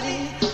body.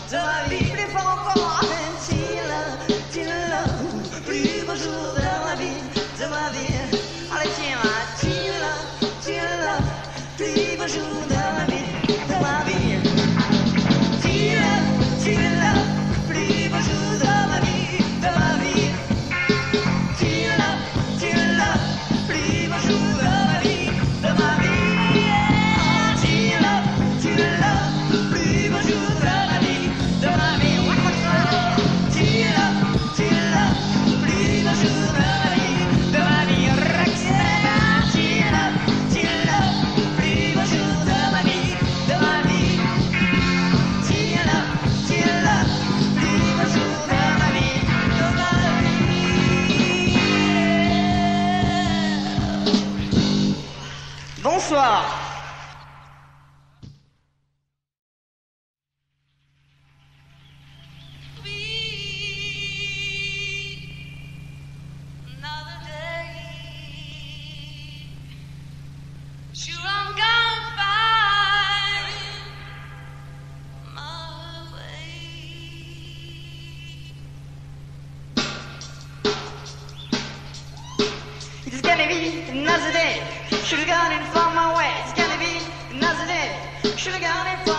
Lose my mind, oh, I want you more.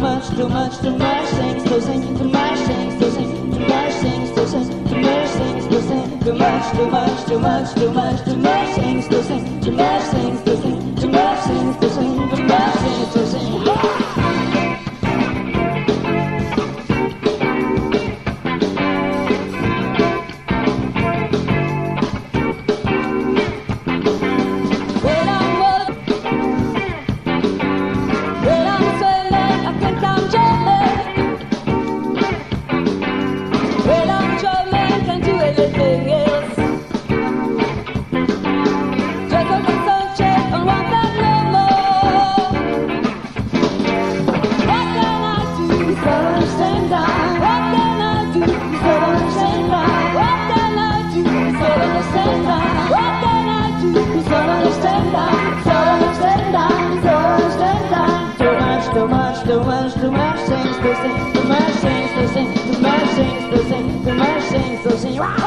much, too much, too much things, too things, too much things, too things, too much things, too things, too much things, too things, too much, too much, too much, too much, things. too much things, too things, too much things, too things, too much things, too things, too much things, too things. 这是一万